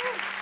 Thank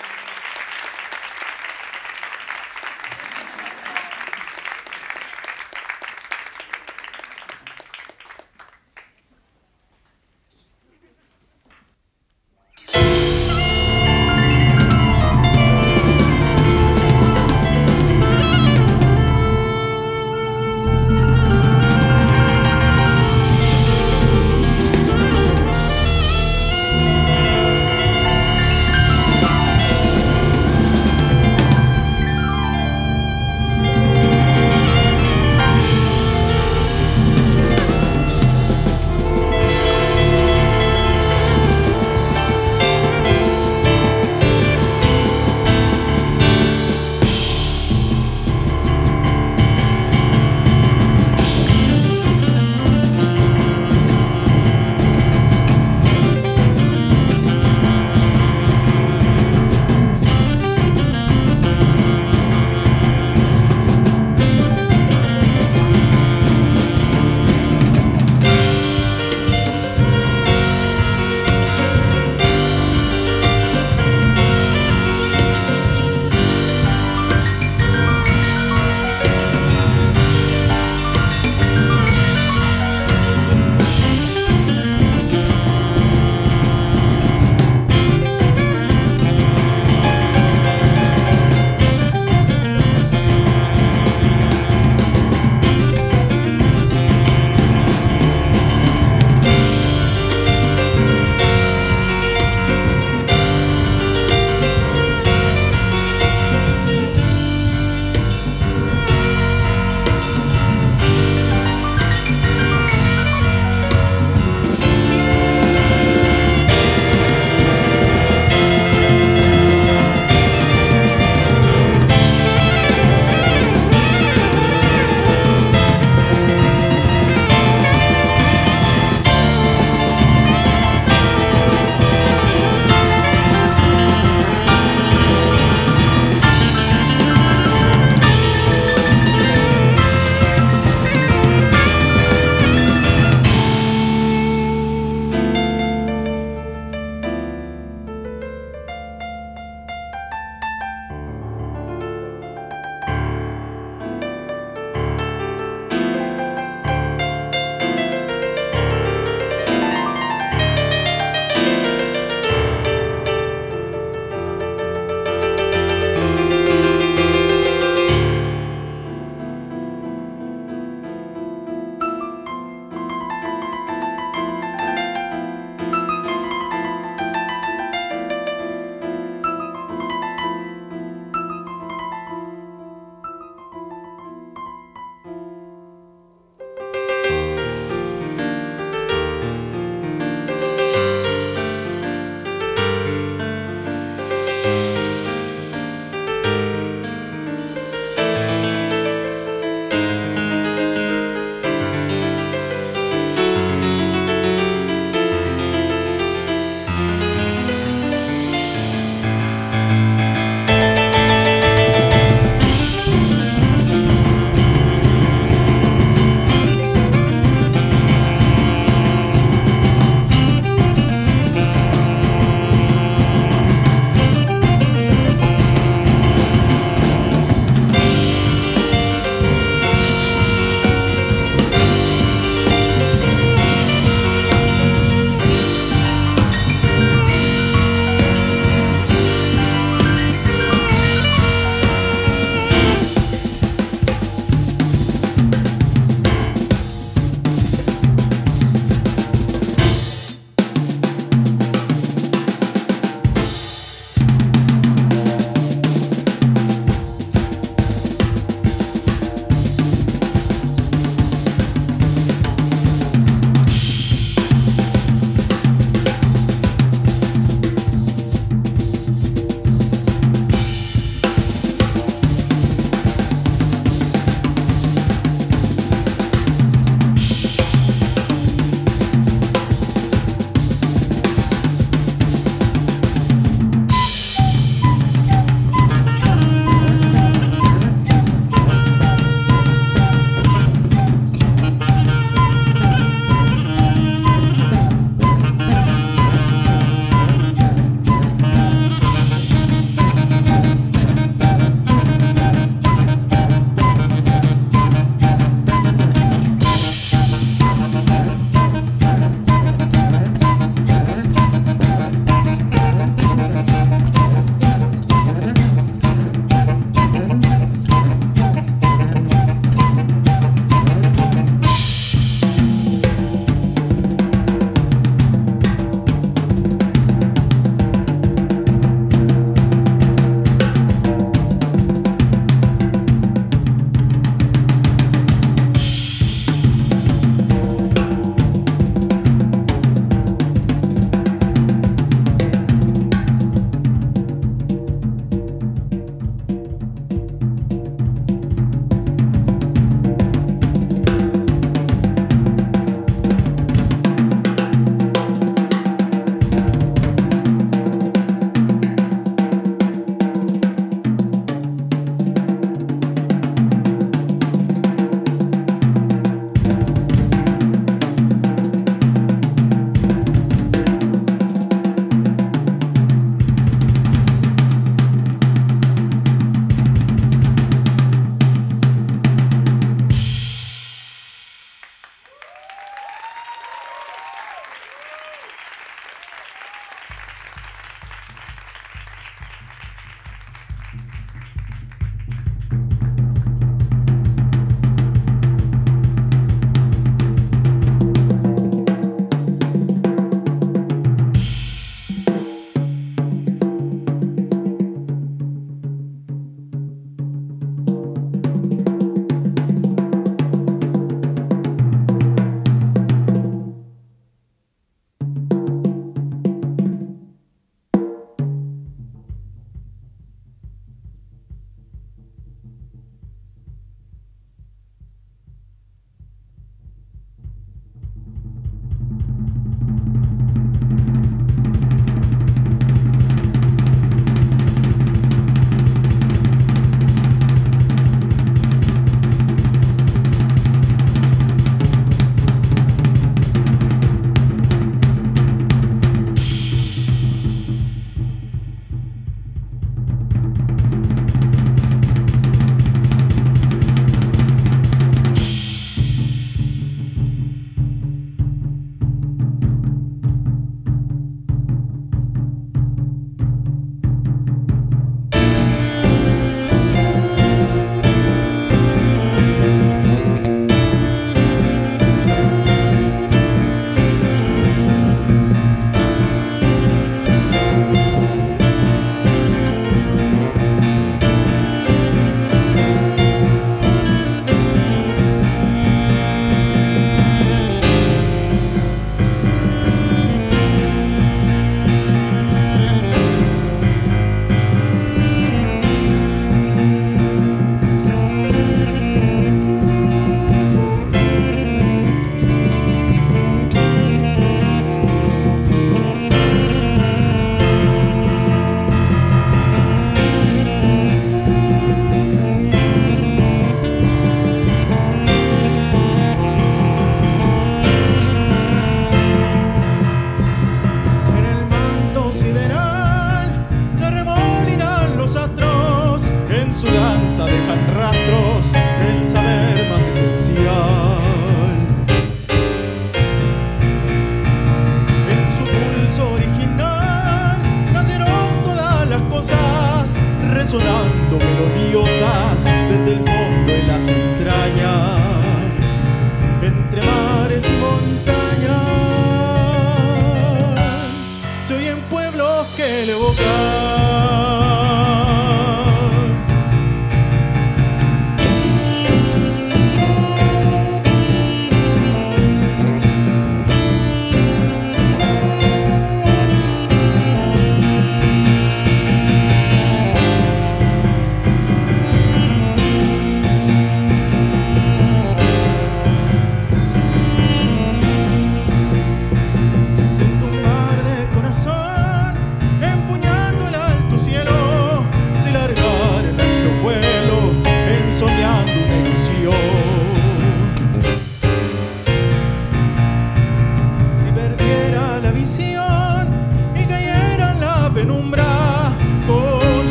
pueblos que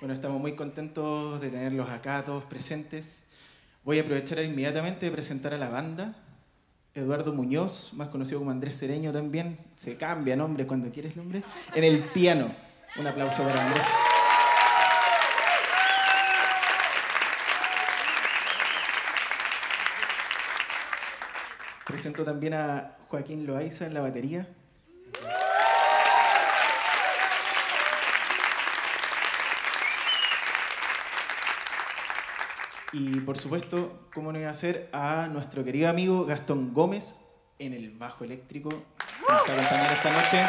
Bueno, estamos muy contentos de tenerlos acá todos presentes. Voy a aprovechar inmediatamente de presentar a la banda. Eduardo Muñoz, más conocido como Andrés Cereño también, se cambia nombre cuando quieres nombre, en el piano. Un aplauso para Andrés. Presento también a Joaquín Loaiza en la batería. Y por supuesto, ¿cómo no iba a ser a nuestro querido amigo Gastón Gómez en el bajo eléctrico? Nos está esta noche.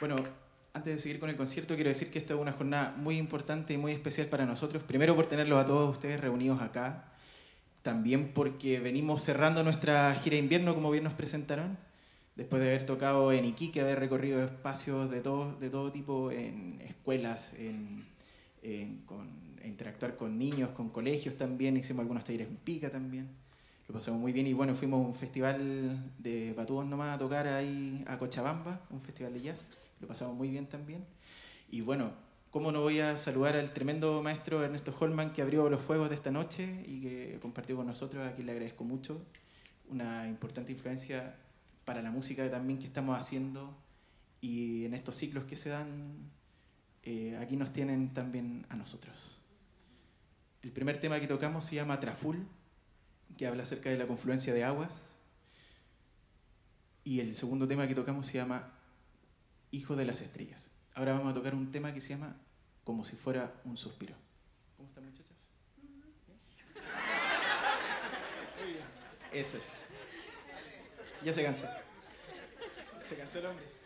Bueno, antes de seguir con el concierto, quiero decir que esta es una jornada muy importante y muy especial para nosotros. Primero por tenerlos a todos ustedes reunidos acá. También porque venimos cerrando nuestra gira de invierno, como bien nos presentaron. Después de haber tocado en Iquique, haber recorrido espacios de todo, de todo tipo, en escuelas, en, interactuar con niños, con colegios también. Hicimos algunos talleres en Pica también lo pasamos muy bien y bueno, fuimos a un festival de patúos nomás a tocar ahí a Cochabamba, un festival de jazz, lo pasamos muy bien también. Y bueno, ¿cómo no voy a saludar al tremendo maestro Ernesto Holman que abrió los fuegos de esta noche y que compartió con nosotros, a quien le agradezco mucho, una importante influencia para la música también que estamos haciendo y en estos ciclos que se dan, eh, aquí nos tienen también a nosotros. El primer tema que tocamos se llama Traful que habla acerca de la confluencia de aguas. Y el segundo tema que tocamos se llama Hijo de las Estrellas. Ahora vamos a tocar un tema que se llama Como si fuera un suspiro. ¿Cómo están muchachos? Eso es. Ya se cansó. Se cansó el hombre.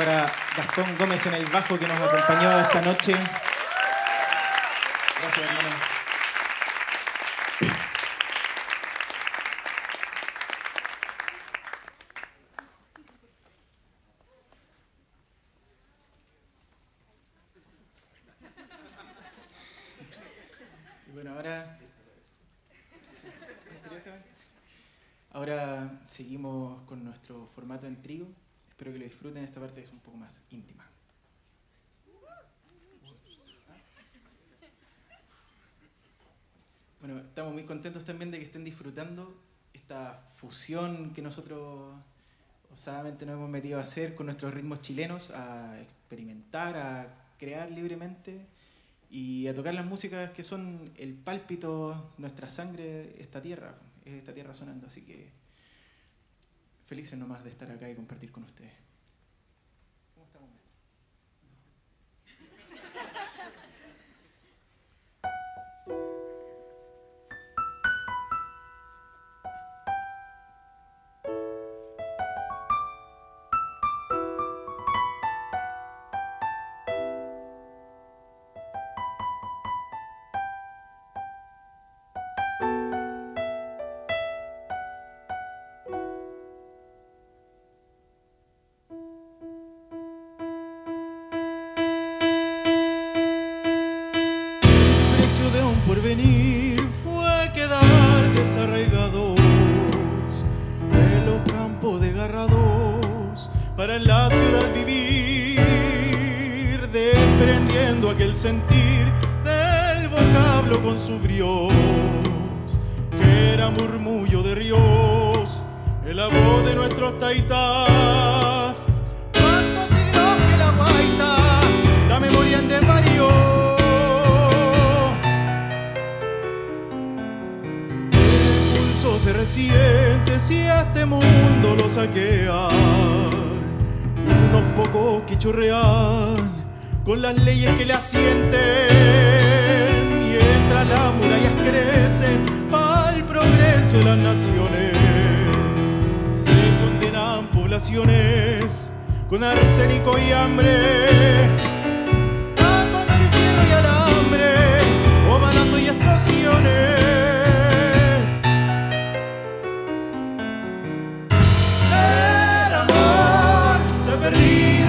para Gastón Gómez en el bajo que nos acompañó esta noche. Gracias, hermano. Y bueno, ahora... Ahora seguimos con nuestro formato en trío. Espero que lo disfruten. Esta parte es un poco más íntima. Bueno, estamos muy contentos también de que estén disfrutando esta fusión que nosotros osadamente nos hemos metido a hacer con nuestros ritmos chilenos, a experimentar, a crear libremente y a tocar las músicas que son el pálpito, nuestra sangre, esta tierra, esta tierra sonando. Así que felices nomás de estar acá y compartir con ustedes. Vocablo con su brios, que era murmullo de ríos, el voz de nuestros taitas. ¿Cuántos siglos que la guaita, la memoria en desvarío? se resiente si a este mundo lo saquean. Unos pocos que chorrean con las leyes que le asienten. Mientras las murallas crecen para el progreso de las naciones. Se condenan poblaciones con arsénico y hambre. A comer fierro y alambre, o balazos y explosiones. perdido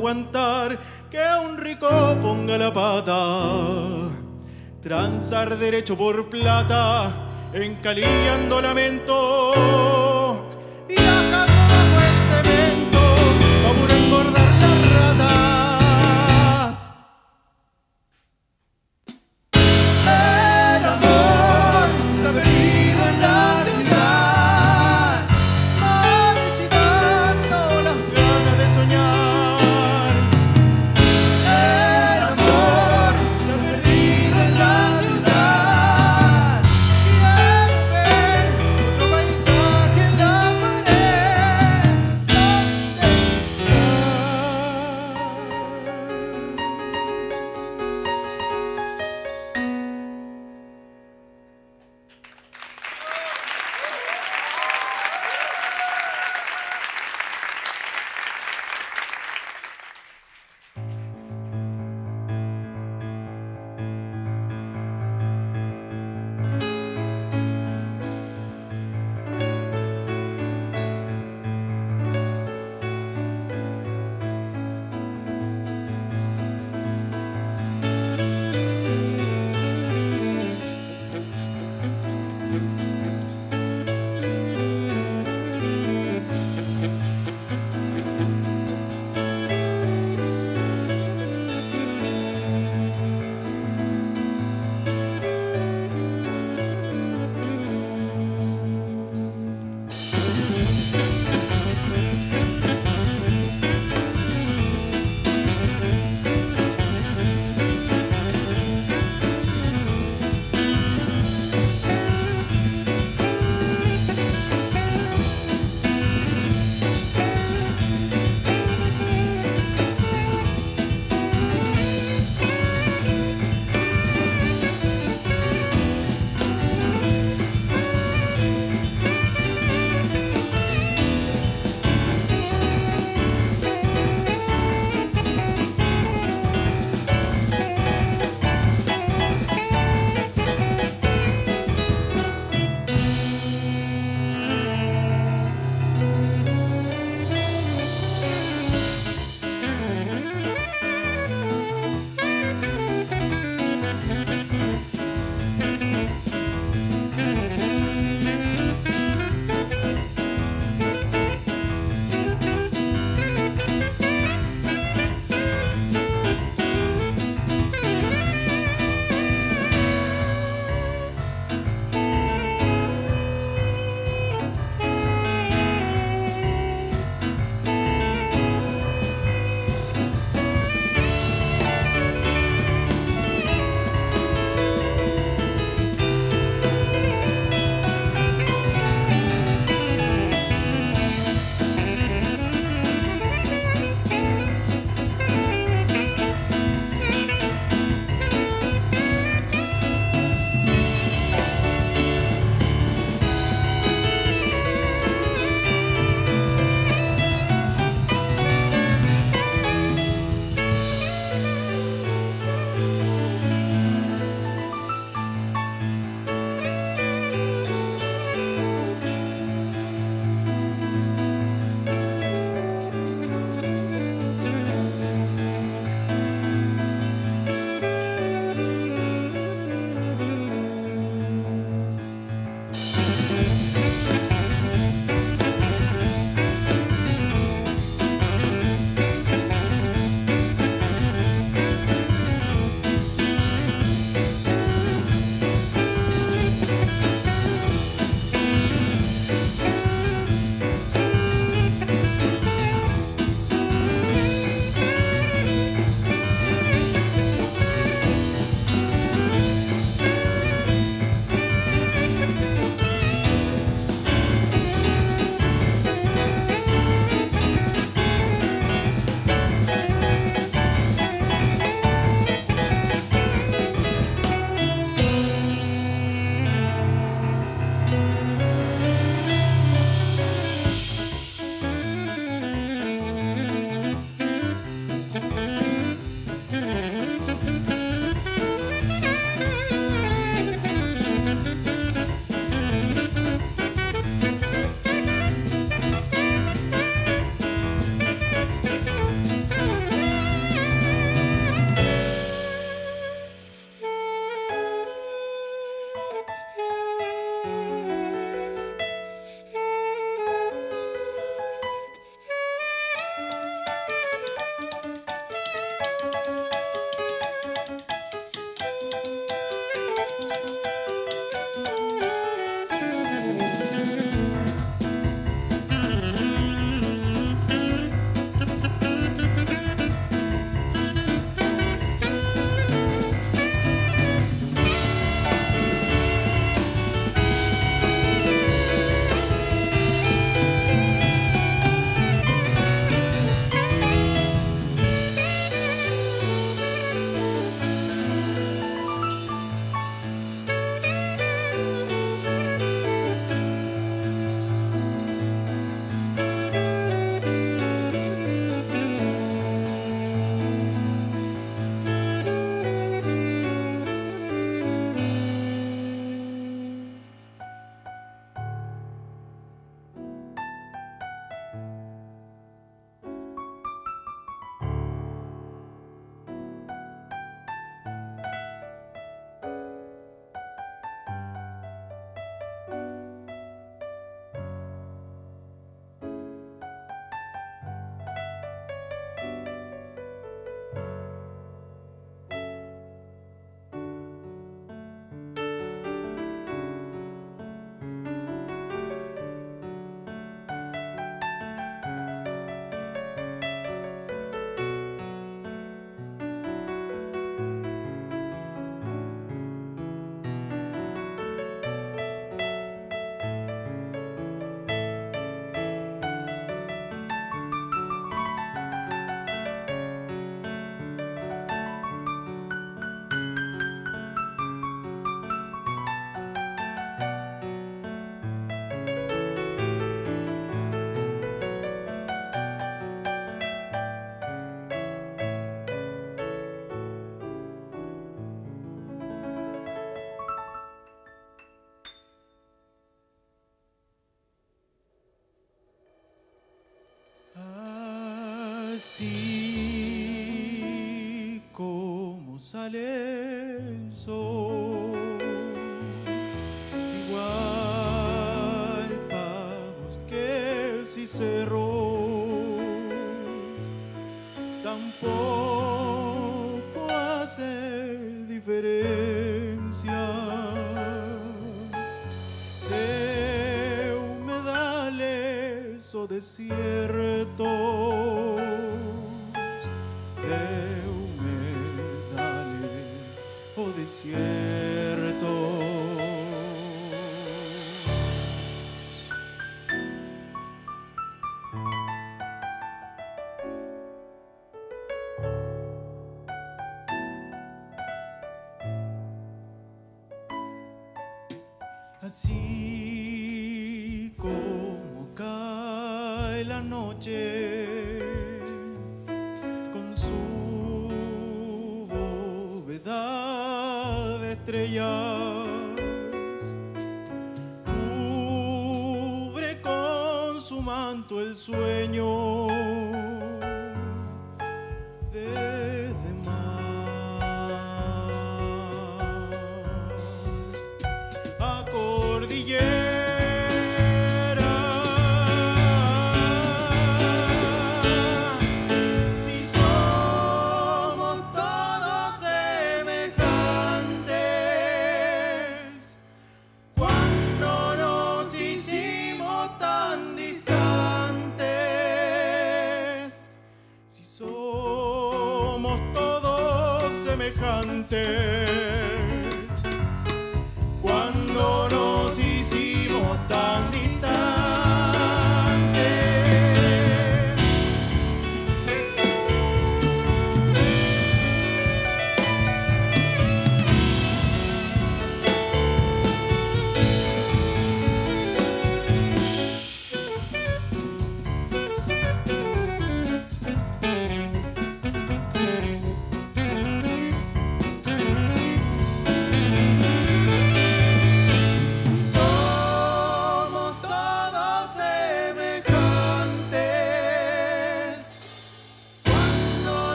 aguantar que un rico ponga la pata, transar derecho por plata, encalillando lamento, Así como sale el sol, igual pagos que si cerros, tampoco hace diferencia de humedales o desiertos, o manto el sueño de te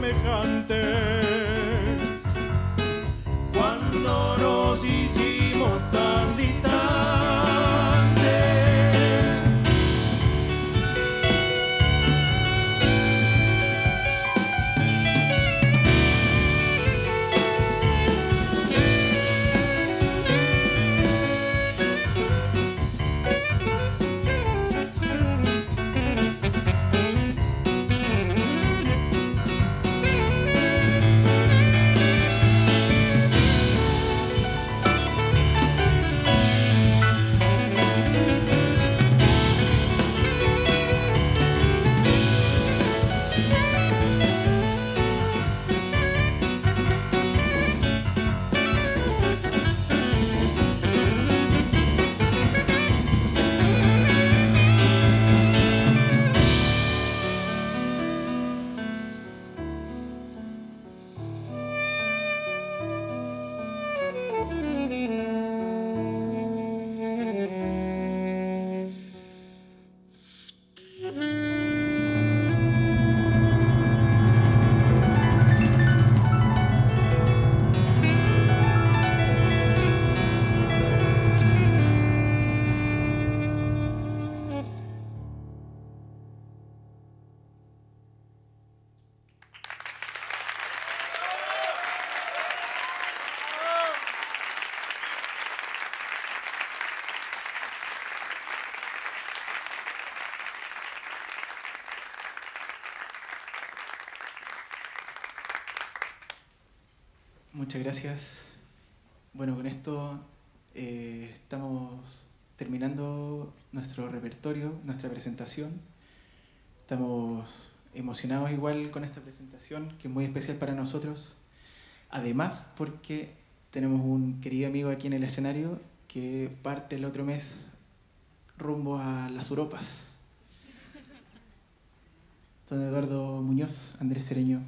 todos Muchas gracias. Bueno, con esto eh, estamos terminando nuestro repertorio, nuestra presentación. Estamos emocionados igual con esta presentación, que es muy especial para nosotros. Además, porque tenemos un querido amigo aquí en el escenario que parte el otro mes rumbo a las Europas. Don Eduardo Muñoz, Andrés Cereño,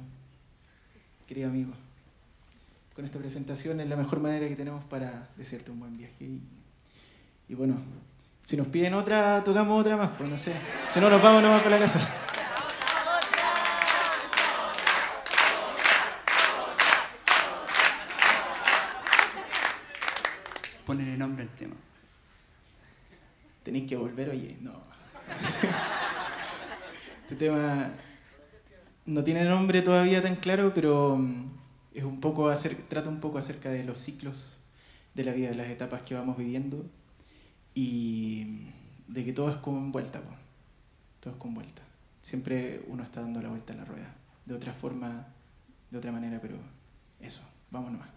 querido amigo. Con esta presentación. Es la mejor manera que tenemos para desearte un buen viaje. Y, y bueno, si nos piden otra, tocamos otra más, pues no sé. Si no, nos vamos nomás para la casa. Ponerle nombre al tema. Tenéis que volver, oye, no. Este tema no tiene nombre todavía tan claro, pero mm, es un poco acer- trata un poco acerca de los ciclos de la vida, de las etapas que vamos viviendo y de que todo es con vuelta, todo es con vuelta. Siempre uno está dando la vuelta a la rueda, de otra forma, de otra manera, pero eso, vamos nomás.